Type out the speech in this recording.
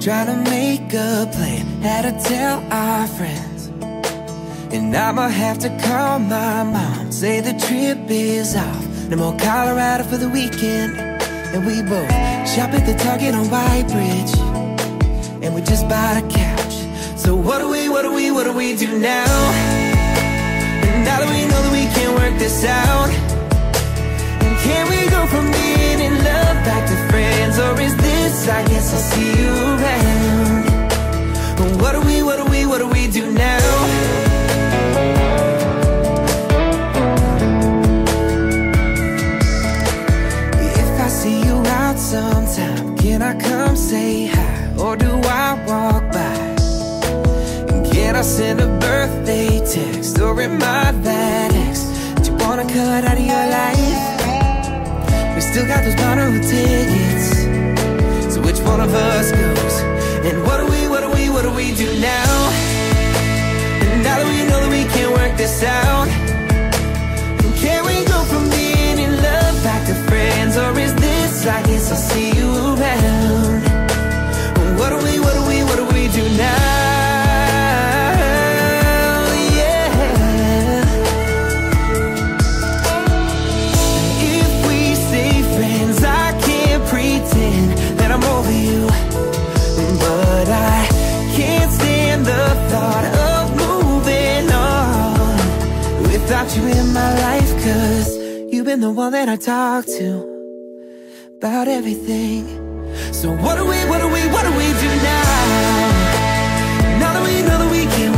trying to make a plan. how to tell our friends. And I'ma have to call my mom, say the trip is off. No more Colorado for the weekend. And we both shop at the Target on White Bridge. And we just bought a couch. So what do we, what do we, what do we do now? And now that we know that we can work this out. And can we go from being in love back to friends? Or is this, I guess I'll see you around. What do we, what do we, what do we do now? If I see you out sometime, can I come say hi? Or do I walk by? Can I send a birthday text? Or I that ex that you wanna cut out of your life? We still got those Bonnaroo tickets which one of us goes? And what do we, what do we, what do we do now? And now that we know that we can't work this out And can we go from being in love back to friends? Or is this, I guess I'll see you around What do we, what do we, what do we do now? Yeah if we stay friends, I can't pretend you But I can't stand the thought of moving on Without you in my life Cause you've been the one that I talk to About everything So what do we, what do we, what do we do now? Now that we know that we can't